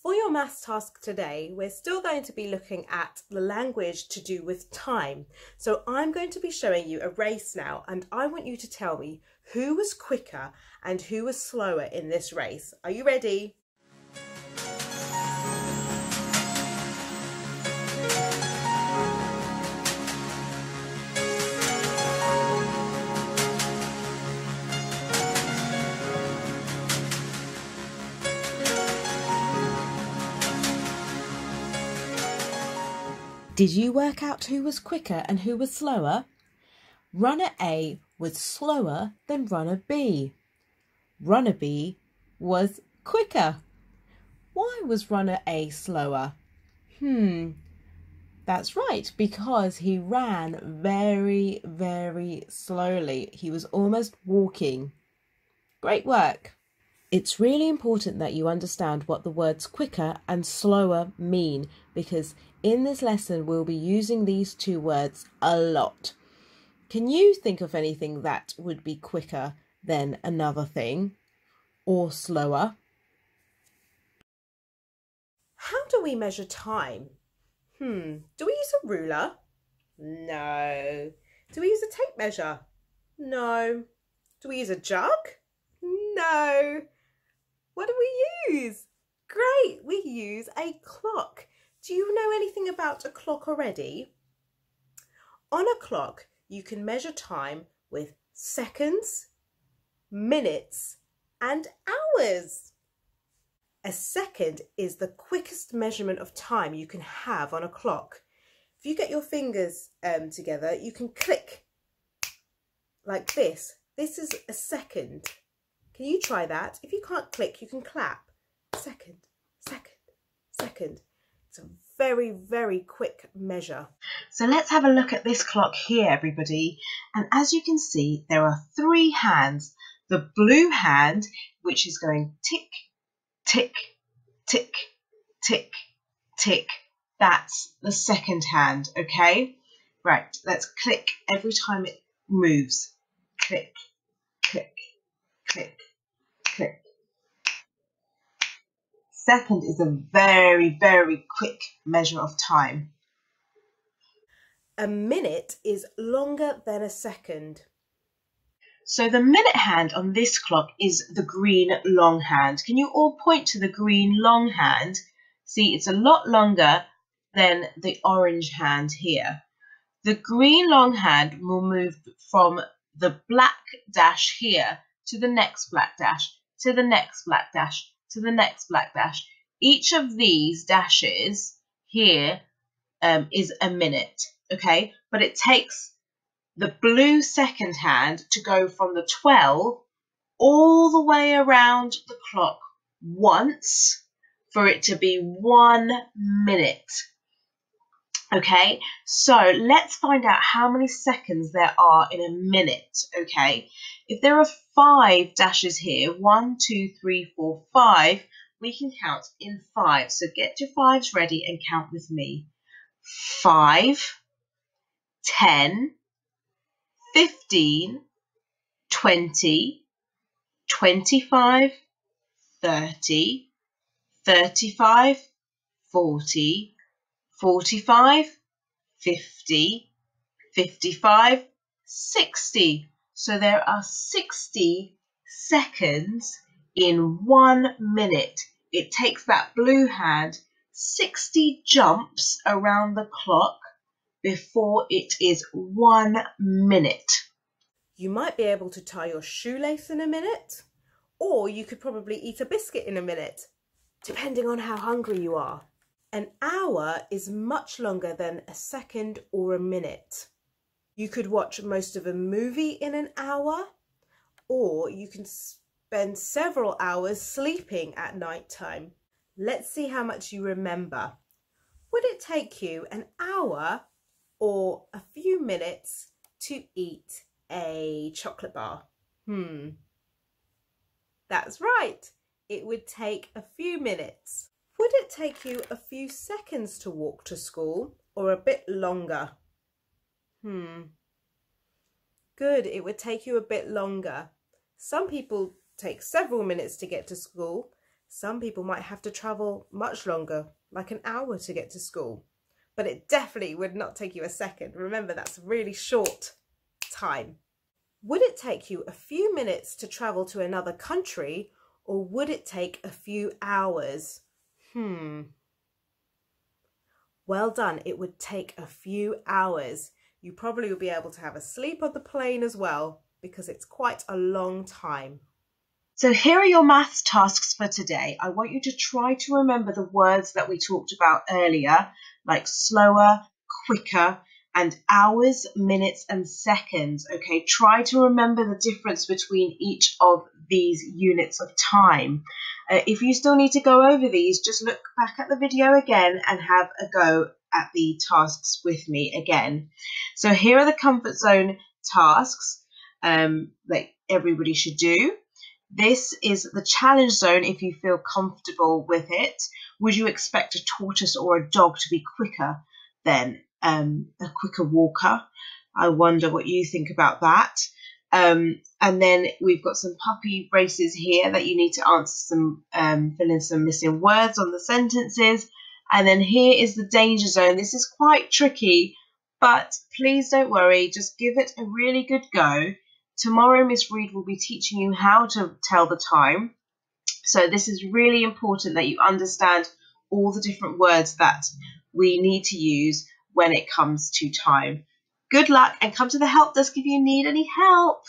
For your maths task today, we're still going to be looking at the language to do with time. So I'm going to be showing you a race now and I want you to tell me who was quicker and who was slower in this race. Are you ready? Did you work out who was quicker and who was slower? Runner A was slower than runner B. Runner B was quicker. Why was runner A slower? Hmm, that's right, because he ran very, very slowly. He was almost walking. Great work. It's really important that you understand what the words quicker and slower mean because in this lesson, we'll be using these two words a lot. Can you think of anything that would be quicker than another thing or slower? How do we measure time? Hmm, do we use a ruler? No. Do we use a tape measure? No. Do we use a jug? No. We use? Great, we use a clock. Do you know anything about a clock already? On a clock, you can measure time with seconds, minutes, and hours. A second is the quickest measurement of time you can have on a clock. If you get your fingers um, together, you can click like this. This is a second. Can you try that? If you can't click, you can clap. Second, second, second. It's a very, very quick measure. So let's have a look at this clock here, everybody. And as you can see, there are three hands. The blue hand, which is going tick, tick, tick, tick, tick. That's the second hand, okay? Right, let's click every time it moves. Click, click, click, click second is a very, very quick measure of time. A minute is longer than a second. So the minute hand on this clock is the green long hand. Can you all point to the green long hand? See, it's a lot longer than the orange hand here. The green long hand will move from the black dash here to the next black dash, to the next black dash, to the next black dash. Each of these dashes here um, is a minute, okay? But it takes the blue second hand to go from the 12 all the way around the clock once for it to be one minute. Okay, so let's find out how many seconds there are in a minute. Okay, if there are five dashes here, one, two, three, four, five, we can count in five. So get your fives ready and count with me. Five, ten, fifteen, twenty, twenty-five, thirty, thirty-five, forty, forty-five, fifty, fifty-five, sixty. So there are 60 seconds in one minute. It takes that blue hand 60 jumps around the clock before it is one minute. You might be able to tie your shoelace in a minute, or you could probably eat a biscuit in a minute, depending on how hungry you are. An hour is much longer than a second or a minute. You could watch most of a movie in an hour, or you can spend several hours sleeping at night time. Let's see how much you remember. Would it take you an hour or a few minutes to eat a chocolate bar? Hmm. That's right. It would take a few minutes. Would it take you a few seconds to walk to school or a bit longer? Hmm. Good, it would take you a bit longer. Some people take several minutes to get to school. Some people might have to travel much longer, like an hour to get to school. But it definitely would not take you a second. Remember, that's a really short time. Would it take you a few minutes to travel to another country or would it take a few hours? Hmm. Well done. It would take a few hours. You probably will be able to have a sleep on the plane as well because it's quite a long time. So here are your maths tasks for today. I want you to try to remember the words that we talked about earlier, like slower, quicker, and hours, minutes, and seconds. Okay, try to remember the difference between each of these units of time. Uh, if you still need to go over these, just look back at the video again and have a go at the tasks with me again. So here are the comfort zone tasks um, that everybody should do. This is the challenge zone if you feel comfortable with it. Would you expect a tortoise or a dog to be quicker than um, a quicker walker? I wonder what you think about that. Um, and then we've got some puppy races here that you need to answer some, um, fill in some missing words on the sentences. And then here is the danger zone. This is quite tricky, but please don't worry. Just give it a really good go. Tomorrow, Miss Reed will be teaching you how to tell the time. So this is really important that you understand all the different words that we need to use when it comes to time. Good luck and come to the help desk if you need any help.